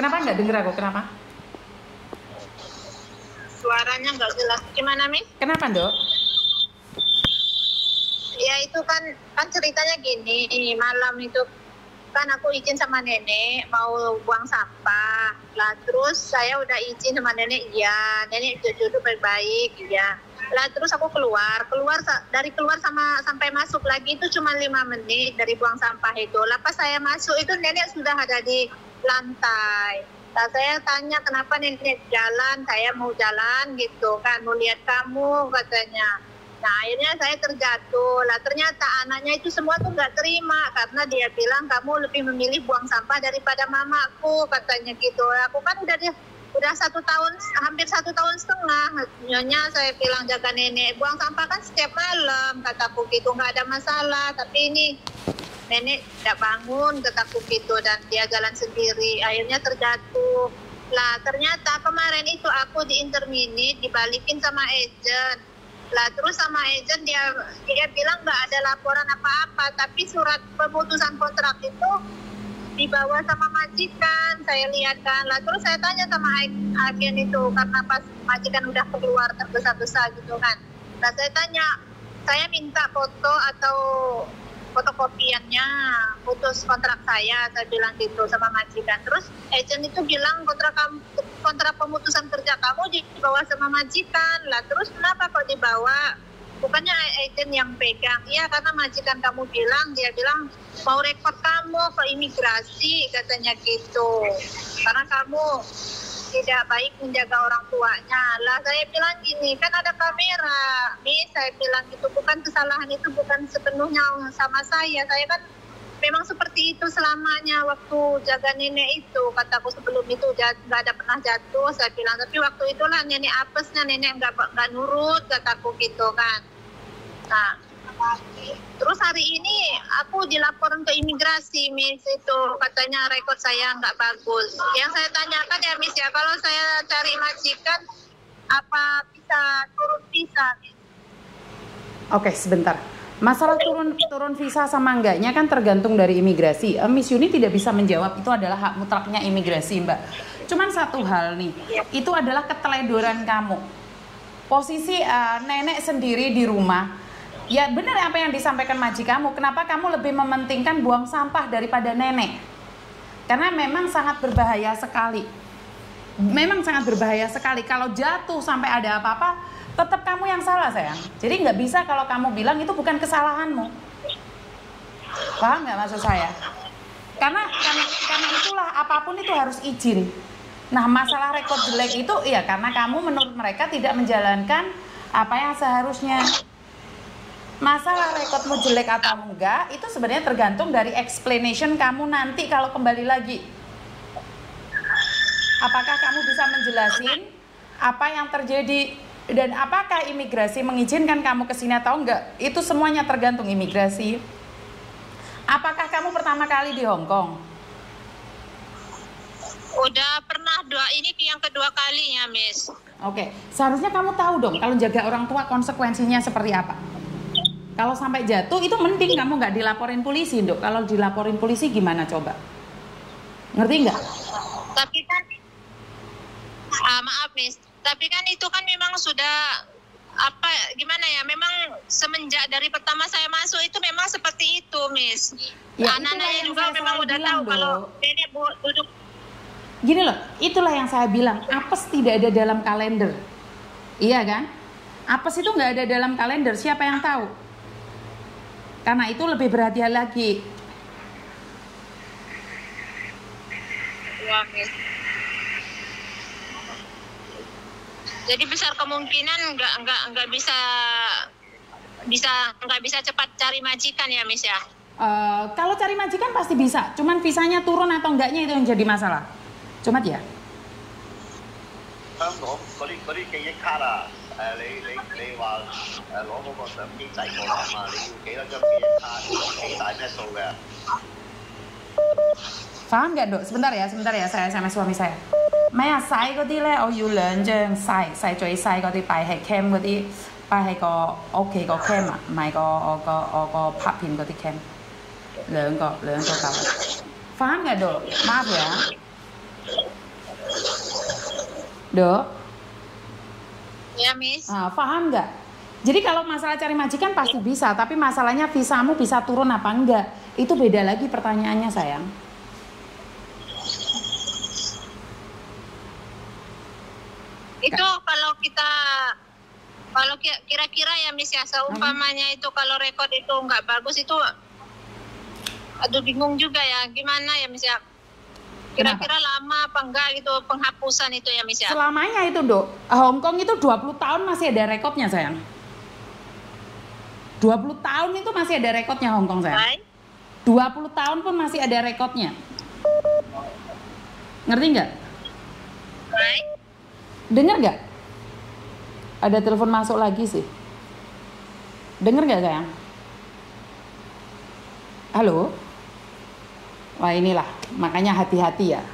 Kenapa nggak denger aku? Kenapa? Suaranya nggak jelas. Gimana, Mi? Kenapa, Dok? Ya itu kan kan ceritanya gini, malam itu kan aku izin sama nenek mau buang sampah. Lah terus saya udah izin sama nenek, iya. Nenek jujur baik-baik, iya. Lah terus aku keluar, keluar dari keluar sama sampai masuk lagi itu cuma lima menit dari buang sampah itu. Lah pas saya masuk itu nenek sudah ada di lantai. Lah saya tanya kenapa nenek jalan, saya mau jalan gitu kan, mau lihat kamu katanya. Nah akhirnya saya terjatuh. Lah ternyata anaknya itu semua tuh nggak terima karena dia bilang kamu lebih memilih buang sampah daripada mamaku katanya gitu. Aku kan udah di, udah satu tahun hampir satu tahun setengah. Nyonya saya bilang jaga nenek buang sampah kan setiap malam kataku gitu nggak ada masalah. Tapi ini nenek tidak bangun kataku gitu dan dia jalan sendiri. Akhirnya terjatuh. Lah ternyata kemarin itu aku di interminit dibalikin sama agent lah terus sama agent dia dia bilang nggak ada laporan apa-apa tapi surat pemutusan kontrak itu dibawa sama majikan saya lihat kan lah terus saya tanya sama ag- agen itu karena pas majikan udah keluar tergesa-gesa gitu kan lah saya tanya saya minta foto atau fotokopiannya putus kontrak saya saya bilang gitu sama majikan. Terus agent itu bilang kontrak kontrak pemutusan kerja kamu dibawa sama majikan. Lah terus kenapa kok dibawa? Bukannya agent yang pegang? Iya karena majikan kamu bilang dia bilang mau rekod kamu ke imigrasi? Katanya gitu. Karena kamu tidak baik menjaga orang tuanya. Lah saya bilang gini kan ada kamera. Nih saya bilang gitu bukan kesalahan itu bukan sepenuhnya sama saya. Saya kan memang seperti itu selamanya waktu jaga nenek itu. Kataku sebelum itu nggak ada pernah jatuh saya bilang. Tapi waktu itulah nenek apesnya nenek nggak nggak nurut kataku gitu kan. Nah terus hari ini aku dilaporin ke imigrasi miss itu katanya rekod saya nggak bagus yang saya tanyakan ya miss ya kalau saya cari majikan apa bisa turun visa miss Oke, sebentar. Masalah turun turun visa sama enggaknya kan tergantung dari imigrasi. Eh, Miss Yuni tidak bisa menjawab itu adalah hak mutlaknya imigrasi, Mbak. Cuman satu hal nih, itu adalah keteledoran kamu. Posisi eh, nenek sendiri di rumah. Ya benar apa yang disampaikan maji kamu. Kenapa kamu lebih mementingkan buang sampah daripada nenek? Karena memang sangat berbahaya sekali. Memang sangat berbahaya sekali. Kalau jatuh sampai ada apa-apa, tetap kamu yang salah sayang. Jadi nggak bisa kalau kamu bilang itu bukan kesalahanmu. Paham nggak maksud saya? Karena, karena karena itulah apa pun itu harus izin. Nah masalah rekod jelek itu ya karena kamu menurut mereka tidak menjalankan apa yang seharusnya. Masalah rekodmu jelek atau enggak itu sebenarnya tergantung dari explanation kamu nanti kalau kembali lagi. Apakah kamu bisa menjelasin apa yang terjadi dan apakah imigrasi mengizinkan kamu ke sini atau enggak? Itu semuanya tergantung imigrasi. Apakah kamu pertama kali di Hong Kong? udah pernah dua ini yang kedua kalinya miss Oke, seharusnya kamu tahu dong kalau jaga orang tua konsekuensinya seperti apa. Kalau sampai jatuh itu mending kamu nggak dilaporin polisi, dok. Kalau dilaporin polisi gimana coba? Ngerti nggak? tapi kan ah, maaf miss tapi kan itu kan memang sudah apa gimana ya memang semenjak dari pertama saya masuk itu memang seperti itu miss Ya, anak-anaknya juga saya memang udah tahu kalau Dok. nenek bu- duduk Gini loh, itulah yang saya bilang, apes tidak ada dalam kalender. Iya kan? Apes itu nggak ada dalam kalender, siapa yang tahu? Karena itu lebih berhati-hati lagi. ya miss. Jadi besar kemungkinan nggak nggak nggak bisa bisa nggak bisa cepat cari majikan ya miss ya? Eh, kalau cari majikan pasti bisa, cuman visanya turun atau enggaknya itu yang jadi masalah. Cuman ya, 誒、你你你話誒攞嗰個相機仔過嚟啊嘛，你要幾多張記憶卡，幾大咩數嘅？paham nggak dok? Sebentar ya, sebentar ya, saya sama suami saya. 咪啊，洗嗰啲咧，我要兩張細細最細嗰啲擺喺 cam 嗰啲，擺喺個屋企個 cam 啊，唔係個我個我個拍片嗰啲 cam，兩個兩個夠。paham nggak dok? Maaf ya. Dok, Ya, Miss. ah, paham nggak? Jadi kalau masalah cari majikan pasti bisa, tapi masalahnya visamu bisa turun apa enggak? Itu beda lagi pertanyaannya sayang. Itu kalau kita kalau ki- kira-kira ya Miss ya seumpamanya itu kalau rekod itu nggak bagus itu aduh bingung juga ya gimana ya Miss ya kira-kira lama apa enggak gitu penghapusan itu ya Miss ya Selamanya itu, Dok. Hong Kong itu 20 tahun masih ada rekodnya, sayang. 20 tahun itu masih ada rekodnya Hong Kong, sayang. baik 20 tahun pun masih ada rekodnya. Ngerti nggak? baik Dengar nggak? Ada telepon masuk lagi sih. Dengar nggak sayang? Halo? Wah inilah, makanya hati-hati ya.